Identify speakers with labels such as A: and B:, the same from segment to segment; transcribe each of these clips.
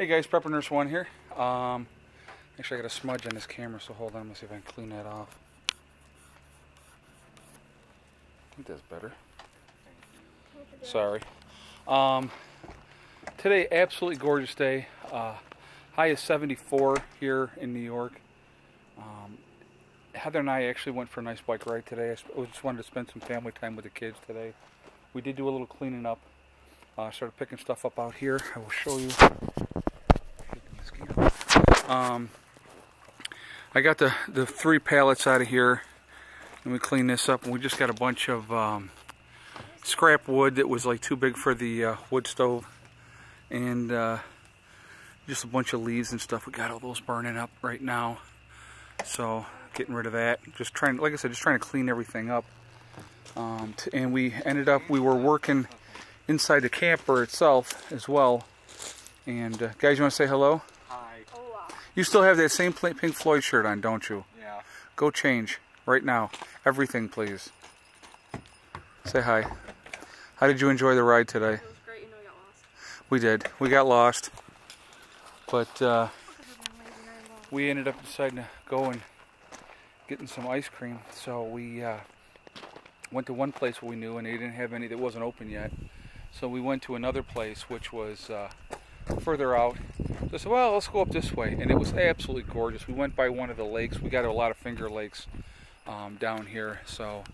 A: Hey guys, Prepper Nurse One here. Um, actually, I got a smudge on this camera, so hold on. Let's see if I can clean that off. I think that's better. Sorry. Um, today, absolutely gorgeous day. Uh, high is 74 here in New York. Um, Heather and I actually went for a nice bike ride today. I just wanted to spend some family time with the kids today. We did do a little cleaning up. Uh, started picking stuff up out here. I will show you. Um, I got the, the three pallets out of here and we cleaned this up and we just got a bunch of um, scrap wood that was like too big for the uh, wood stove and uh, just a bunch of leaves and stuff. We got all those burning up right now. So getting rid of that. Just trying, like I said, just trying to clean everything up. Um, and we ended up, we were working inside the camper itself as well. And uh, guys, you want to say hello?
B: Hi.
A: You still have that same Pink Floyd shirt on, don't you?
B: Yeah.
A: Go change right now. Everything, please. Say hi. How did you enjoy the ride today?
C: It was great, you know, I got lost.
A: We did. We got lost, but uh,
C: Because of being lazy and I lost.
A: we ended up deciding to go and getting some ice cream. So we uh, went to one place we knew, and they didn't have any that wasn't open yet. So we went to another place, which was uh, further out. So I said, well, let's go up this way, and it was absolutely gorgeous. We went by one of the lakes. We got a lot of finger lakes um, down here. So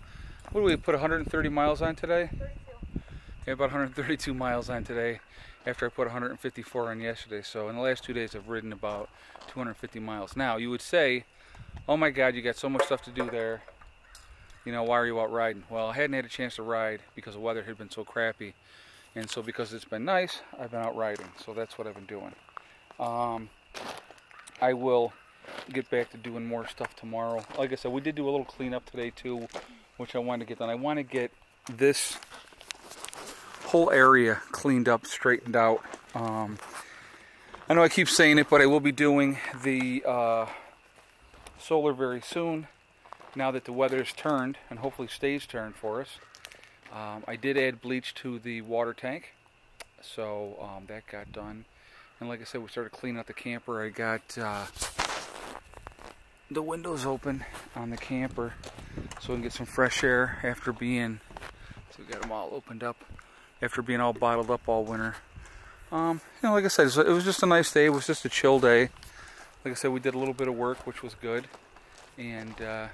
A: what do we put 130 miles on today?
C: 32.
A: Yeah, about 132 miles on today after I put 154 on yesterday. So in the last two days, I've ridden about 250 miles. Now, you would say, oh my God, you got so much stuff to do there. You know, why are you out riding? Well, I hadn't had a chance to ride because the weather had been so crappy. And so because it's been nice, I've been out riding. So that's what I've been doing. Um, I will get back to doing more stuff tomorrow. Like I said, we did do a little cleanup today too, which I wanted to get done. I want to get this whole area cleaned up, straightened out. Um, I know I keep saying it, but I will be doing the uh, solar very soon. Now that the weather's turned and hopefully stays turned for us. Um, I did add bleach to the water tank, so um, that got done. And like I said, we started cleaning out the camper. I got uh, the windows open on the camper so we can get some fresh air after being. So we got them all opened up after being all bottled up all winter. Um, you know, like I said, it was just a nice day. It was just a chill day. Like I said, we did a little bit of work, which was good, and uh,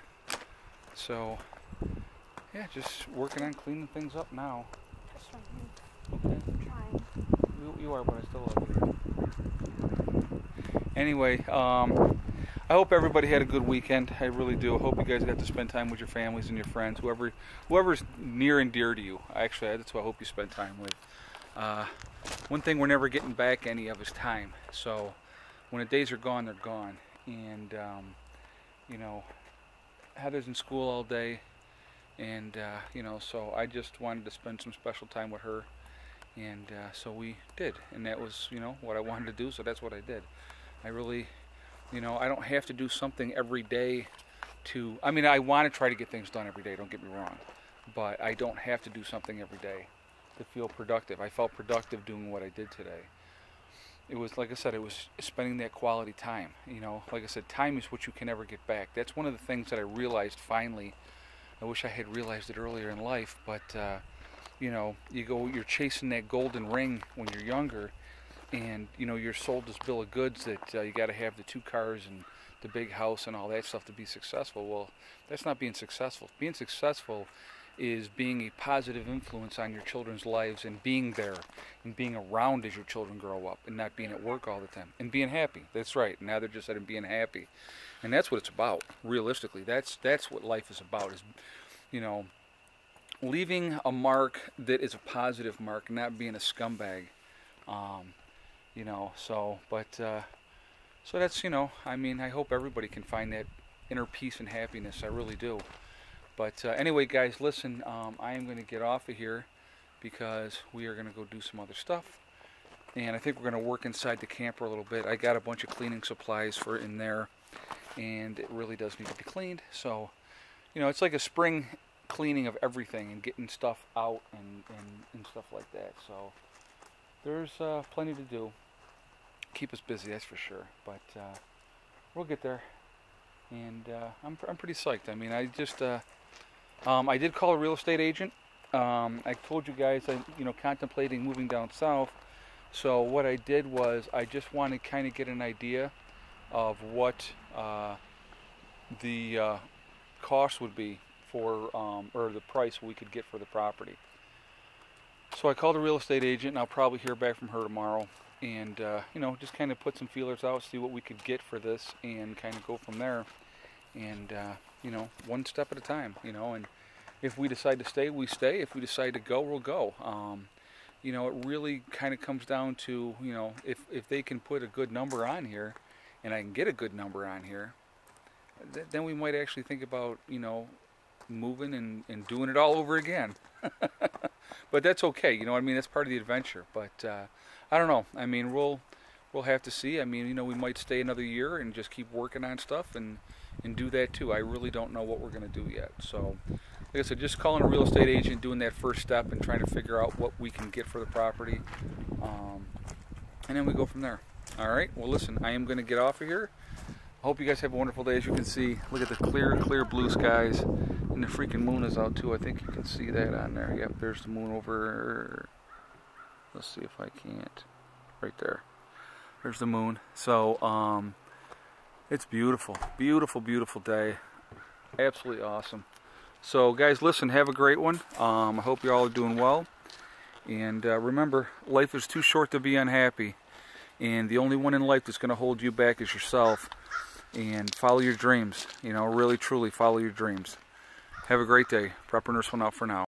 A: so yeah, just working on cleaning things up now. Okay. You, you are, but I still love you. Anyway, um, I hope everybody had a good weekend. I really do. I hope you guys got to spend time with your families and your friends, whoever, whoever's near and dear to you. Actually, that's who I hope you spend time with. Uh, one thing we're never getting back any of is time. So when the days are gone, they're gone. And um, you know, Heather's in school all day, and uh, you know, so I just wanted to spend some special time with her. And uh, so we did. And that was you know what i wanted to do so that's what i did. I really you know i don't have to do something every day to i mean i want to try to get things done every day don't get me wrong. But i don't have to do something every day to feel productive. I felt productive doing what i did today. It was like i said it was spending that quality time you know? Like i said time is what you can never get back. That's one of the things that i realized finally i wish i had realized it earlier in life but uh, you know, you go, you're chasing that golden ring when you're younger, and you know, you're sold this bill of goods that uh, you got to have the two cars and the big house and all that stuff to be successful. Well, that's not being successful. Being successful is being a positive influence on your children's lives and being there and being around as your children grow up and not being at work all the time and being happy. That's right. Now they're just said being happy, and that's what it's about. Realistically, that's that's what life is about. Is you know leaving a mark that is a positive mark, not being a scumbag. Um, you know, so, but, uh, so that's, you know, I mean, I hope everybody can find that inner peace and happiness. I really do. But uh, anyway, guys, listen, um, I am going to get off of here because we are going to go do some other stuff. And I think we're going to work inside the camper a little bit. I got a bunch of cleaning supplies for in there, and it really does need to be cleaned. So, you know, it's like a spring cleaning of everything and getting stuff out and, and, and stuff like that. So there's uh, plenty to do. keep us busy, that's for sure. But uh, we'll get there, and uh, I'm I'm pretty psyched. I mean, I just uh, um, I did call a real estate agent. Um, I told you guys I you know contemplating moving down south. So what I did was I just wanted to kind of get an idea of what uh, the uh, cost would be for um, or the price we could get for the property. So I called a real estate agent, and I'll probably hear back from her tomorrow. And uh, you know, just kind of put some feelers out, see what we could get for this, and kind of go from there. And uh, you know, one step at a time. You know, and if we decide to stay, we stay. If we decide to go, we'll go. Um, you know, it really kind of comes down to you know, if if they can put a good number on here, and I can get a good number on here, th- then we might actually think about you know, moving and, and doing it all over again. but that's okay. You know I mean? That's part of the adventure. But uh, I don't know. I mean, we'll we'll have to see. I mean, you know, we might stay another year and just keep working on stuff and and do that too. I really don't know what we're going to do yet. So, like I said, just calling a real estate agent, doing that first step, and trying to figure out what we can get for the property, um, and then we go from there. All right. Well, listen, I am going to get off of here. I hope you guys have a wonderful day. As you can see, look at the clear, clear blue skies, and the freaking moon is out too. I think you can see that on there. Yep, there's the moon over. Let's see if I can't. Right there. There's the moon. So, um, it's beautiful, beautiful, beautiful day. Absolutely awesome. So, guys, listen. Have a great one. Um, I hope you all are doing well. And uh, remember, life is too short to be unhappy. And the only one in life that's going to hold you back is yourself and follow your dreams. You know, really, truly follow your dreams. Have a great day. Prepper Nurse one out for now.